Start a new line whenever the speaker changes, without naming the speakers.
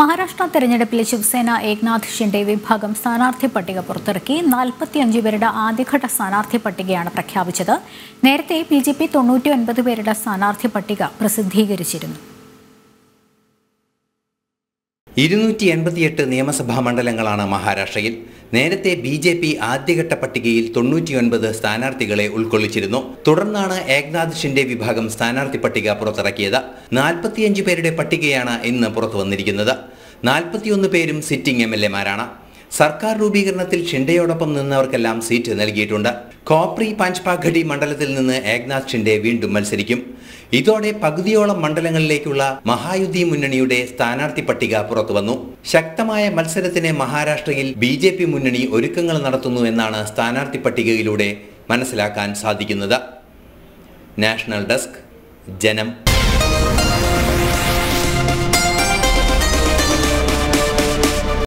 മഹാരാഷ്ട്ര തെരഞ്ഞെടുപ്പിൽ ശിവസേന ഏക്നാഥ് ഷിൻഡെ വിഭാഗം സ്ഥാനാർത്ഥി പട്ടിക പുറത്തിറക്കി. നാൽപ്പത്തിയഞ്ച് പേരുടെ ആദ്യഘട്ട സ്ഥാനാർത്ഥി പട്ടികയാണ് പ്രഖ്യാപിച്ചത്. നേരത്തെ ബി ജെ പി തൊണ്ണൂറ്റി ഒൻപത് പേരുടെ സ്ഥാനാർത്ഥി പട്ടിക പ്രസിദ്ധീകരിച്ചിരുന്നു.
ഇരുന്നൂറ്റി എൺപത്തിയെട്ട് നിയമസഭാ മണ്ഡലങ്ങളാണ് മഹാരാഷ്ട്രയിൽ. നേരത്തെ ബി ജെ പി ആദ്യഘട്ട പട്ടികയിൽ തൊണ്ണൂറ്റിയൊൻപത് സ്ഥാനാർത്ഥികളെ ഉൾക്കൊള്ളിച്ചിരുന്നു. തുടർന്നാണ് ഏക്നാഥ് ഷിൻഡെ വിഭാഗം സ്ഥാനാർത്ഥി പട്ടിക പുറത്തിറക്കിയത്. നാൽപ്പത്തിയഞ്ച് പേരുടെ പട്ടികയാണ് ഇന്ന് പുറത്തു വന്നിരിക്കുന്നത്. നാൽപ്പത്തിയൊന്ന് പേരും സിറ്റിംഗ് എം സർക്കാർ രൂപീകരണത്തിൽ ഷിൻഡെയോടൊപ്പം നിന്നവർക്കെല്ലാം സീറ്റ് നൽകിയിട്ടുണ്ട്. കോപ്രി പാഞ്ച്പാഘടി മണ്ഡലത്തിൽ നിന്ന് ഏക്നാഥ് ഷിൻഡെ വീണ്ടും മത്സരിക്കും. ഇതോടെ പകുതിയോളം മണ്ഡലങ്ങളിലേക്കുള്ള മഹായുദ്ധി മുന്നണിയുടെ സ്ഥാനാർത്ഥി പട്ടിക പുറത്തുവന്നു ശക്തമായ മത്സരത്തിന് മഹാരാഷ്ട്രയിൽ ബി ജെ പി മുന്നണി ഒരുക്കങ്ങൾ നടത്തുന്നു എന്നാണ് സ്ഥാനാർത്ഥി പട്ടികയിലൂടെ മനസ്സിലാക്കാൻ സാധിക്കുന്നത്. നാഷണൽ ഡെസ്ക് ജനം